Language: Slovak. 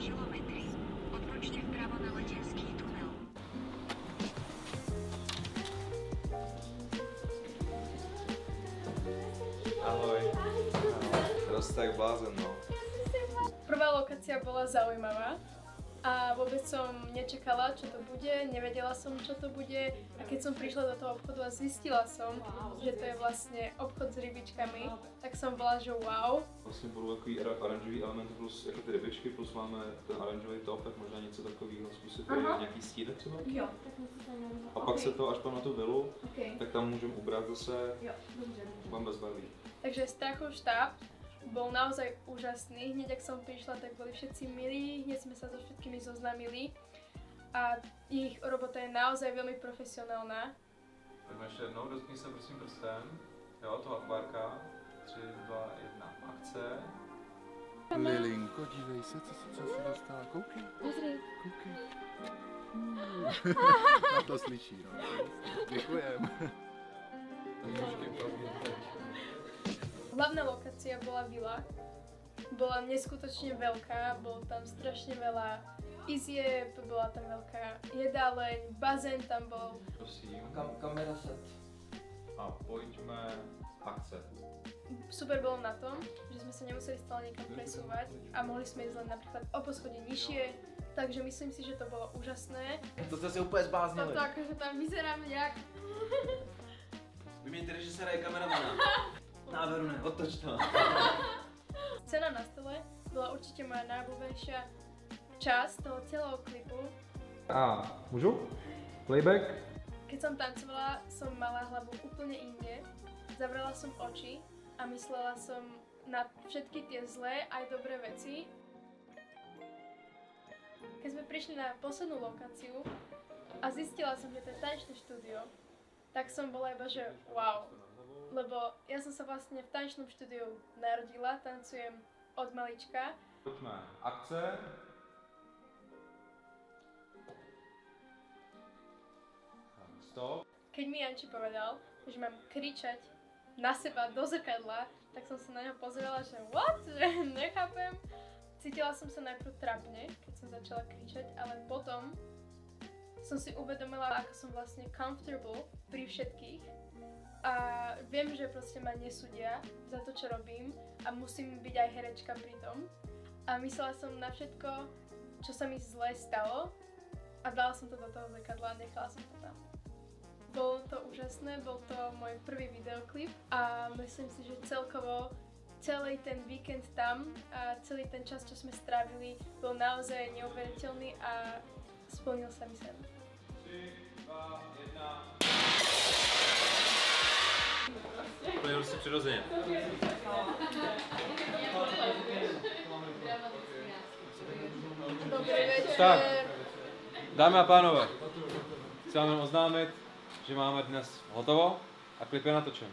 kilometri odbočte vpravo na letenský tunel. Ahoj. Teraz si tak blázen, no. Prvá lokácia bola zaujímavá a vôbec som nečakala, čo to bude, nevedela som, čo to bude a keď som prišla do toho obchodu a zistila som, že to je vlastne obchod s rybičkami, tak som bola, že wow. Vlastně budou takový ara- oranžový elementy plus jako ty rybičky, plus máme ten oranžový top, tak možná něco takového zkusit, nějaký stínek třeba. Jo, tak tam A pak se to, až půjdeme na tu vilu, Okay. tak tam můžeme ubrat zase, Jo, dobře. vám bezbarvý. Takže Strachov štáb bol naozaj úžasný. Hneď ak som prišla, tak boli všetci milí, hneď sme sa so všetkými zoznámili a ich robota je naozaj veľmi profesionálna. Tak ještě jednou, dotkni se prosím prstem, jo, toho akvárka. 3, 2, 1, akce. Lilinko, dívej se, co, co, co se dostala. Koukej, Pozri. koukej. Na to slyší, no. Děkujem. Hlavná lokácia bola vila. Bola neskutočne veľká, bolo tam strašne veľa izieb, bola tam veľká jedáleň, bazén tam bol. Prosím. Kam, kamera set. A pojďme akce. Super bolo na tom, že sme sa nemuseli stále niekam presúvať a mohli sme ísť len napríklad o poschodie nižšie, takže myslím si, že to bolo úžasné. To jste se úplně zbláznili. Toto akože tam vyzerám jak... Vyměňte režiséra i kameramana. Náveru ne, otoč to. Cena na stole bola určite moja najobľúbenejšia časť toho celého klipu. A můžu? Playback. Keď som tancovala, som mala hlavu úplne inde. Zavrela som oči a myslela som na všetky tie zlé aj dobré veci. Keď sme prišli na poslednú lokáciu a zistila som, že to je tanečné štúdio, tak som bola iba, že wow. Lebo ja som sa vlastne v tanečnom štúdiu narodila, tancujem od malička Pojďme. Akce. Stop. Keď mi Janči povedal, že mám kričať na seba do zrkadla, tak som sa na ňo pozerala, že what? Že nechápem. Cítila som sa najprv trapne, keď som začala kričať, ale potom som si uvedomila, ako som vlastne comfortable pri všetkých. A viem, že proste ma nesúdia za to, čo robím a musím byť aj herečka pri tom. A myslela som na všetko, čo sa mi zle stalo a dala som to do toho zrkadla a nechala som to tam. Bolo to úžasné, bol to môj prvý videoklip a myslím si, že celkovo celý ten víkend tam a celý ten čas, čo sme strávili, bol naozaj neuveriteľný a splnil sa mi sen. 3, 2, 1. Plynul si přirozeně. Dobrý večer. Tak. Dámy a pánové, chci vám jen oznámit, že máme dnes hotovo a klip je natočen.